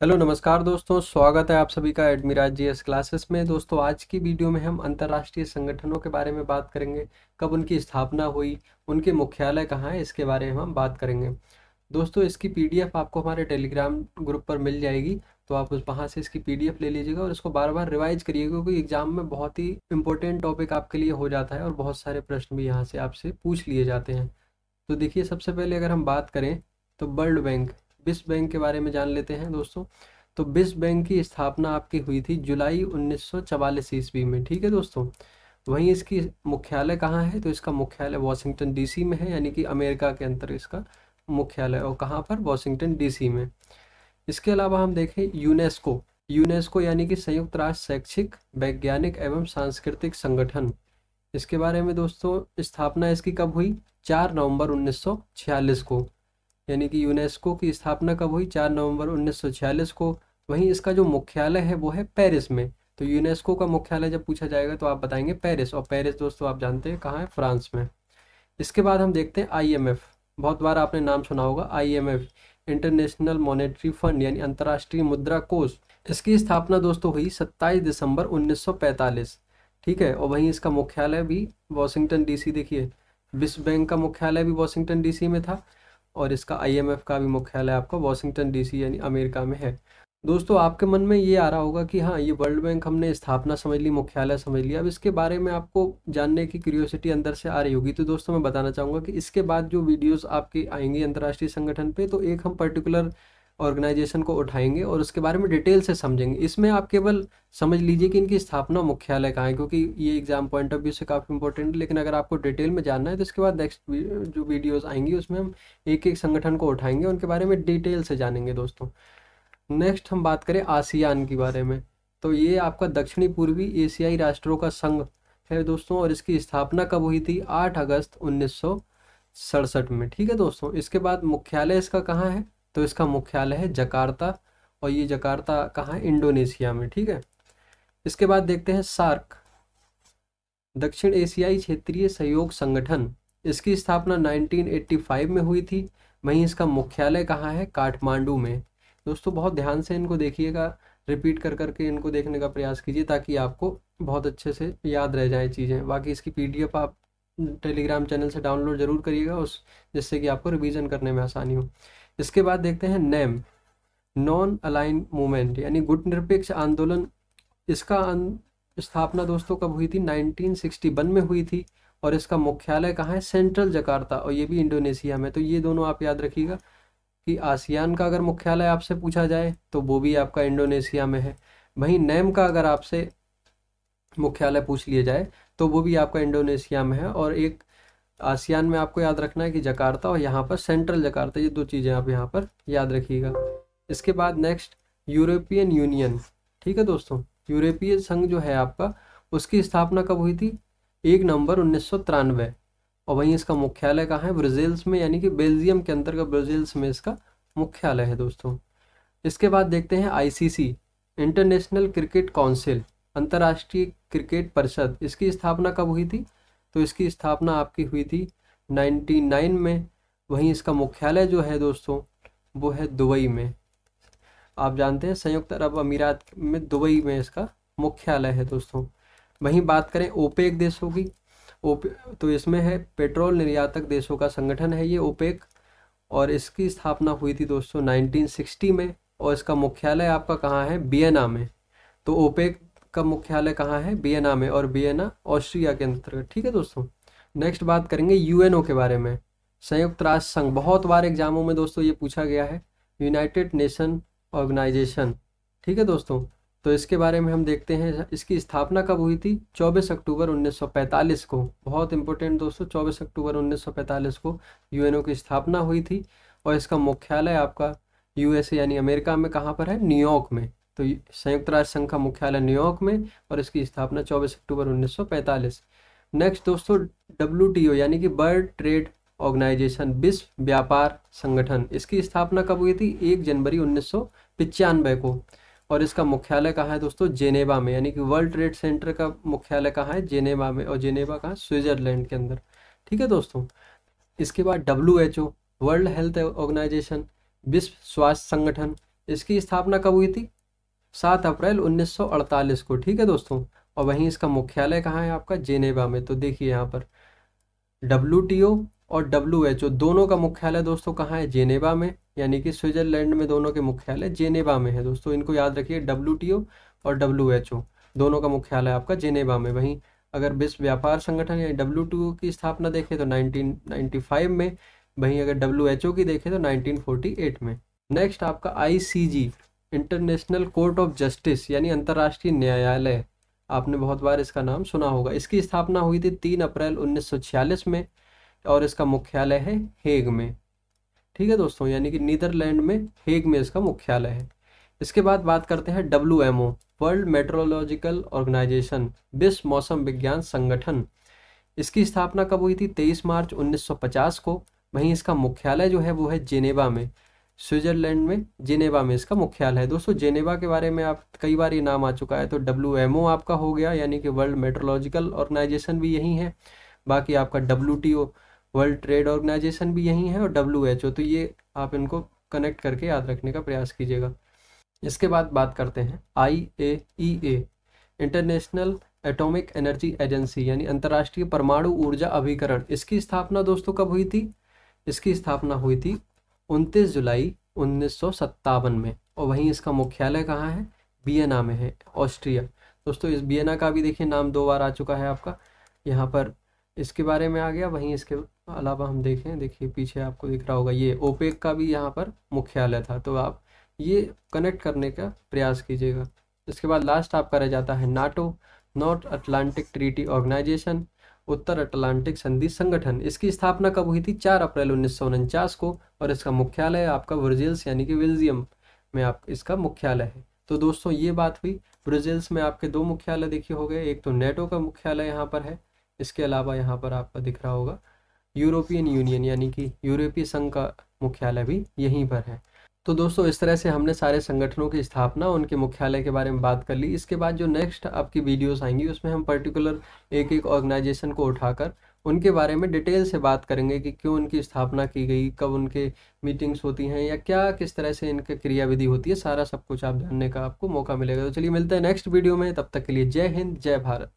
Hello, नमस्कार दोस्तों, स्वागत है आप सभी का एडमिराज जी एस क्लासेस में। दोस्तों, आज की वीडियो में हम अंतर्राष्ट्रीय संगठनों के बारे में बात करेंगे, कब उनकी स्थापना हुई, उनके मुख्यालय कहाँ है, इसके बारे में हम बात करेंगे। दोस्तों, इसकी पीडीएफ आपको हमारे टेलीग्राम ग्रुप पर मिल जाएगी तो आप उस वहाँ से इसकी पीडीएफ ले लीजिएगा और इसको बार बार रिवाइज करिएगा, क्योंकि एग्ज़ाम में बहुत ही इंपॉर्टेंट टॉपिक आपके लिए हो जाता है और बहुत सारे प्रश्न भी यहाँ से आपसे पूछ लिए जाते हैं। तो देखिए, सबसे पहले अगर हम बात करें तो वर्ल्ड बैंक विश्व बैंक के बारे में जान लेते हैं दोस्तों। तो विश्व बैंक की स्थापना आपकी हुई थी जुलाई उन्नीस ईस्वी में, ठीक है दोस्तों? वहीं इसकी मुख्यालय कहाँ है? तो इसका मुख्यालय वॉशिंगटन डीसी में है, यानी कि अमेरिका के अंतर इसका मुख्यालय और कहाँ पर? वॉशिंगटन डीसी में। इसके अलावा हम देखें यूनेस्को। यूनेस्को यानी कि संयुक्त राष्ट्र शैक्षिक, वैज्ञानिक एवं सांस्कृतिक संगठन। इसके बारे में दोस्तों, स्थापना इसकी कब हुई? चार नवंबर 1946 को। यानी कि यूनेस्को की स्थापना कब हुई? चार नवंबर 1946 को। वहीं इसका जो मुख्यालय है, वो है पेरिस में। तो यूनेस्को का मुख्यालय जब पूछा जाएगा तो आप बताएँगे पेरिस। और पेरिस, दोस्तों, आप जानते हैं कहाँ है? फ्रांस में। इसके बाद हम देखते हैं आईएमएफ बहुत बार आपने नाम सुना होगा आईएमएफ इंटरनेशनल मॉनेटरी फंड, यानी अंतर्राष्ट्रीय मुद्रा कोष। इसकी स्थापना, दोस्तों, हुई 27 दिसंबर 1945 ठीक है? और वहीं इसका मुख्यालय भी वॉशिंगटन डीसी, देखिए। विश्व बैंक का मुख्यालय भी वॉशिंगटन डीसी में था। और इसका आईएमएफ का भी मुख्यालय आपका वॉशिंगटन डीसी यानी अमेरिका में है। दोस्तों, आपके मन में ये आ रहा होगा कि हाँ ये वर्ल्ड बैंक हमने स्थापना समझ ली, मुख्यालय समझ लिया। अब इसके बारे में आपको जानने की क्यूरियोसिटी अंदर से आ रही होगी। तो दोस्तों, मैं बताना चाहूँगा कि इसके बाद जो वीडियोस आपके आएँगे अंतर्राष्ट्रीय संगठन पे तो एक हम पर्टिकुलर ऑर्गेनाइजेशन को उठाएँगे और उसके बारे में डिटेल से समझेंगे। इसमें आप केवल समझ लीजिए कि इनकी स्थापना मुख्यालय कहाँ है, क्योंकि ये एग्ज़ाम पॉइंट ऑफ़ व्यू से काफ़ी इंपॉर्टेंट है, लेकिन अगर आपको डिटेल में जानना है तो इसके बाद नेक्स्ट जो वीडियोस आएँगी, उसमें हम एक एक संगठन को उठाएँगे उनके बारे में डिटेल से जानेंगे दोस्तों। नेक्स्ट हम बात करें आसियान के बारे में। तो ये आपका दक्षिणी पूर्वी एशियाई राष्ट्रों का संघ है दोस्तों, और इसकी स्थापना कब हुई थी? आठ अगस्त उन्नीस सड़सठ में। ठीक है दोस्तों, इसके बाद मुख्यालय इसका कहाँ है? तो इसका मुख्यालय है जकार्ता और ये जकार्ता कहाँ है? इंडोनेशिया में, ठीक है? इसके बाद देखते हैं सार्क, दक्षिण एशियाई क्षेत्रीय सहयोग संगठन। इसकी स्थापना 1985 में हुई थी। वहीं इसका मुख्यालय कहाँ है? काठमांडू में। दोस्तों, बहुत ध्यान से इनको देखिएगा, रिपीट कर करके इनको देखने का प्रयास कीजिए ताकि आपको बहुत अच्छे से याद रह जाए चीज़ें। बाकी इसकी पीडीएफ आप टेलीग्राम चैनल से डाउनलोड ज़रूर करिएगा उस, जिससे कि आपको रिवीजन करने में आसानी हो। इसके बाद देखते हैं नेम, नॉन अलाइन मूवमेंट, यानी गुट निरपेक्ष आंदोलन। इसका स्थापना दोस्तों कब हुई थी? 1961 में हुई थी और इसका मुख्यालय कहाँ है? सेंट्रल जकार्ता, और ये भी इंडोनेशिया में। तो ये दोनों आप याद रखिएगा कि आसियान का अगर मुख्यालय आपसे पूछा जाए तो वो भी आपका इंडोनेशिया में है। वहीं नेम का अगर आपसे मुख्यालय पूछ लिया जाए तो वो भी आपका इंडोनेशिया में है और एक आसियान में आपको याद रखना है कि जकार्ता और यहाँ पर सेंट्रल जकार्ता, ये दो चीज़ें आप यहाँ पर याद रखिएगा। इसके बाद नेक्स्ट, यूरोपियन यूनियन। ठीक है दोस्तों यूरोपीय संघ जो है आपका, उसकी स्थापना कब हुई थी? एक नवंबर उन्नीस सौ तिरानवे। और वहीं इसका मुख्यालय कहाँ है? ब्राज़ील्स में, यानी कि बेल्जियम के अंतर्गत ब्राज़ील्स में इसका मुख्यालय है दोस्तों। इसके बाद देखते हैं आईसीसी, इंटरनेशनल क्रिकेट काउंसिल। अंतर्राष्ट्रीय क्रिकेट परिषद, इसकी स्थापना कब हुई थी? तो इसकी स्थापना आपकी हुई थी 99 में। वहीं इसका मुख्यालय जो है दोस्तों, वो है दुबई में। आप जानते हैं, संयुक्त अरब अमीरात में दुबई में इसका मुख्यालय है दोस्तों। वहीं बात करें ओपेक देशों की, ओपे तो इसमें है पेट्रोल निर्यातक देशों का संगठन है ये ओपेक, और इसकी स्थापना हुई थी दोस्तों 1960 में, और इसका मुख्यालय आपका कहाँ है? बियना में। तो ओपेक का मुख्यालय कहाँ है? बियना में। और बियना ऑस्ट्रिया के अंतर्गत। ठीक है दोस्तों? नेक्स्ट बात करेंगे यूएनओ के बारे में। संयुक्त राष्ट्र संघ। बहुत बार एग्जामों में दोस्तों ये पूछा गया है। यूनाइटेड नेशन ऑर्गेनाइजेशन ठीक है दोस्तों? तो इसके बारे में हम देखते हैं। इसकी स्थापना कब हुई थी? 24 अक्टूबर 1945 को। बहुत इंपॉर्टेंट दोस्तों 24 अक्टूबर 1945 को यूएनओ की स्थापना हुई थी। और इसका मुख्यालय आपका यूएसए यानी अमेरिका में कहाँ पर है? न्यूयॉर्क में। तो संयुक्त राष्ट्र संघ का मुख्यालय न्यूयॉर्क में और इसकी स्थापना 24 अक्टूबर 1945 नेक्स्ट दोस्तों डब्ल्यूटीओ यानी कि वर्ल्ड ट्रेड ऑर्गेनाइजेशन विश्व व्यापार संगठन, इसकी स्थापना कब हुई थी? एक जनवरी उन्नीस को। और इसका मुख्यालय कहाँ है दोस्तों? जेनेवा में, यानी कि वर्ल्ड ट्रेड सेंटर का मुख्यालय कहाँ है? जेनेवा में, और जेनेवा कहाँ? स्विट्जरलैंड के अंदर। ठीक है दोस्तों, इसके बाद W H O World Health Organisation विश्व स्वास्थ्य संगठन, इसकी स्थापना कब हुई थी? सात अप्रैल 1948 को, ठीक है दोस्तों? और वहीं इसका मुख्यालय कहाँ है आपका? जेनेवा में। तो देखिए यहाँ पर, डब्ल्यू और डब्ल्यूएचओ दोनों का मुख्यालय दोस्तों कहाँ है? जेनेवा में, यानी कि स्विट्जरलैंड में दोनों के मुख्यालय जेनेवा में है दोस्तों। इनको याद रखिए डब्ल्यूटीओ और डब्ल्यूएचओ दोनों का मुख्यालय आपका जेनेवा में। वहीं अगर विश्व व्यापार संगठन या डब्ल्यू की स्थापना देखें तो 1995 में, वहीं अगर डब्ल्यूएचओ की देखें तो 1948 में। नेक्स्ट आपका ICG International Court of Justice यानी अंतर्राष्ट्रीय न्यायालय। आपने बहुत बार इसका नाम सुना होगा। इसकी स्थापना हुई थी तीन अप्रैल 1946 में, और इसका मुख्यालय है हेग में। ठीक है दोस्तों, यानी कि नीदरलैंड में हेग में इसका मुख्यालय है। इसके बाद बात करते हैं W M O World Meteorological Organisation, विश्व मौसम विज्ञान संगठन। इसकी स्थापना कब हुई थी? 23 मार्च 1950 को। वहीं इसका मुख्यालय जो है वो है जेनेवा में। स्विट्जरलैंड में, जेनेवा में, इसका मुख्यालय है। दोस्तों, जेनेवा के बारे में आप, कई बार ये नाम आ चुका है तो डब्ल्यू एम ओ आपका हो गया, यानी कि वर्ल्ड मेट्रोलॉजिकल ऑर्गेनाइजेशन भी यही है। बाकी आपका W T O World Trade Organisation भी यही है, और डब्ल्यू एच ओ तो ये आप इनको कनेक्ट करके याद रखने का प्रयास कीजिएगा। इसके बाद बात करते हैं I A E A International Atomic Energy Agency यानी अंतर्राष्ट्रीय परमाणु ऊर्जा अभिकरण। इसकी स्थापना, दोस्तों, कब हुई थी? इसकी स्थापना हुई थी उनतीस जुलाई उन्नीस सौ सत्तावन में, और वहीं इसका मुख्यालय कहाँ है? बियना में है, ऑस्ट्रिया। दोस्तों, इस बियना का भी देखिए, नाम दो बार आ चुका है आपका। यहाँ पर इसके बारे में आ गया, वहीं इसके अलावा हम देखें, देखिए, पीछे आपको दिख रहा होगा, ये ओपेक का भी यहाँ पर मुख्यालय था। तो आप ये कनेक्ट करने का प्रयास कीजिएगा। इसके बाद लास्ट आपका रह जाता है NATO, North Atlantic Treaty Organisation उत्तर अटलांटिक संधि संगठन। इसकी स्थापना कब हुई थी? चार अप्रैल उन्नीस सौ उनचास को और इसका मुख्यालय आपका ब्राजील्स, यानी कि बेल्जियम में आप, इसका मुख्यालय है। तो दोस्तों, ये बात हुई। ब्राजील्स में आपके दो मुख्यालय देखिए हो गए। एक तो नेटो का मुख्यालय यहाँ पर है। इसके अलावा यहाँ पर आपका दिख रहा होगा यूरोपियन यूनियन, यानी कि यूरोपीय संघ का मुख्यालय भी यहीं पर है। तो दोस्तों, इस तरह से हमने सारे संगठनों की स्थापना, उनके मुख्यालय के बारे में बात कर ली। इसके बाद जो नेक्स्ट आपकी वीडियोस आएँगी, उसमें हम पर्टिकुलर एक एक ऑर्गेनाइजेशन को उठाकर, उनके बारे में डिटेल से बात करेंगे कि क्यों उनकी स्थापना की गई, कब उनके मीटिंग्स होती हैं, या क्या, किस तरह से इनकी क्रियाविधि होती है, सारा सब कुछ आप जानने का आपको मौका मिलेगा। तो चलिए मिलते हैं नेक्स्ट वीडियो में, तब तक के लिए जय हिंद, जय भारत।